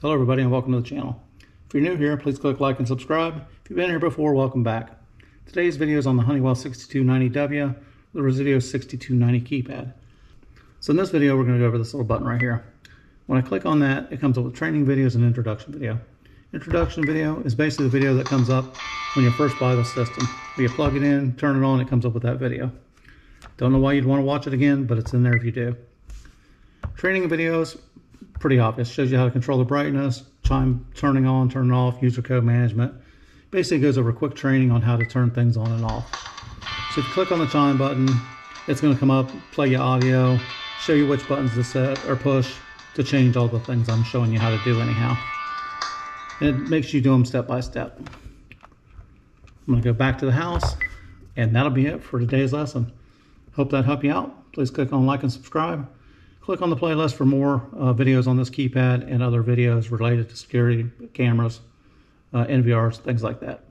Hello everybody and welcome to the channel. If you're new here, please click like and subscribe. If you've been here before, welcome back. Today's video is on the Honeywell 6290W, the Resideo 6290 keypad. So in this video, we're gonna go over this little button right here. When I click on that, it comes up with training videos and introduction video. Introduction video is basically the video that comes up when you first buy the system. When You plug it in, turn it on, it comes up with that video. Don't know why you'd want to watch it again, but it's in there if you do. Training videos, pretty obvious. Shows you how to control the brightness, chime turning on, turning off, user code management. Basically goes over quick training on how to turn things on and off. So if you click on the chime button, it's going to come up, play your audio, show you which buttons to set or push to change all the things I'm showing you how to do anyhow. And it makes you do them step by step. I'm going to go back to the house and that'll be it for today's lesson. Hope that helped you out. Please click on like and subscribe. Click on the playlist for more uh, videos on this keypad and other videos related to security cameras, uh, NVRs, things like that.